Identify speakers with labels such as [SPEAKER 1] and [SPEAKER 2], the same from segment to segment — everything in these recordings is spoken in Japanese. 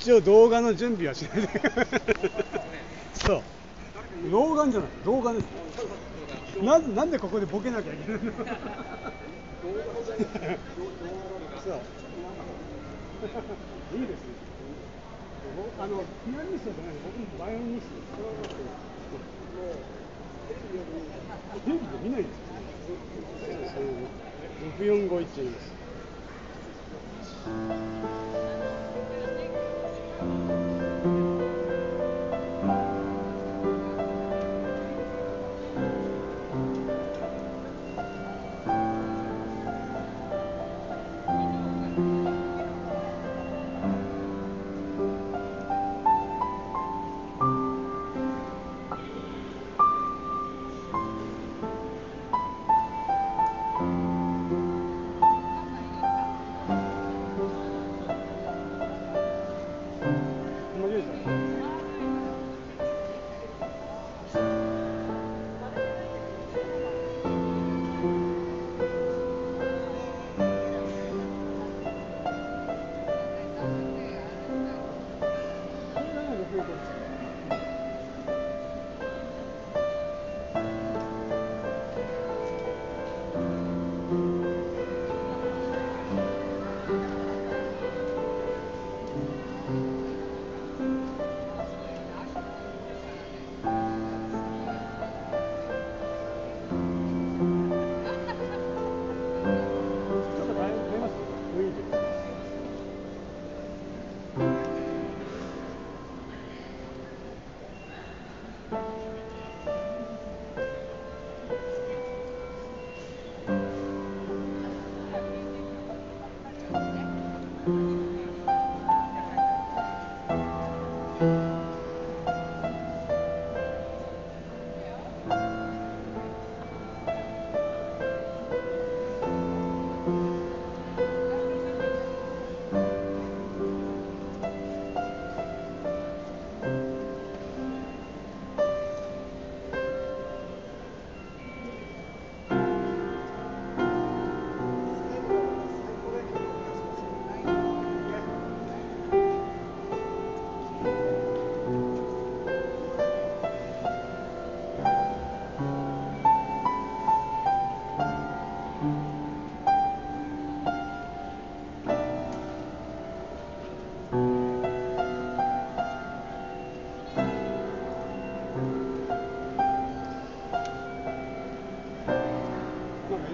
[SPEAKER 1] 一応動画の準備はしないで。そう。老眼じゃない。動画です。ななんでここでボケなきゃいけないの。そう。いいですねあのピアニストじゃない僕もバイオリニスト。ですテレビで見ないです。よね6451言いま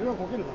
[SPEAKER 1] はこけるな。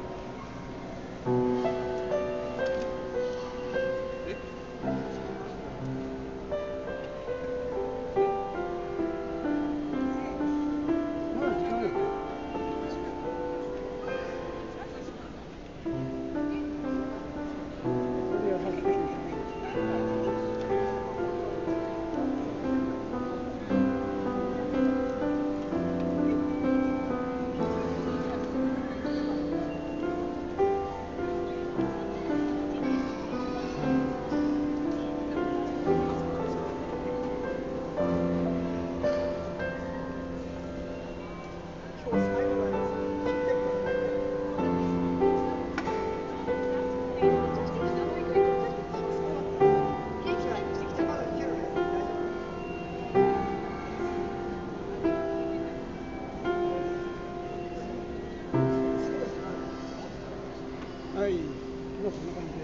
[SPEAKER 1] はい、今こんな感じ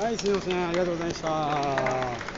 [SPEAKER 1] で。はい、すみません、ありがとうございました。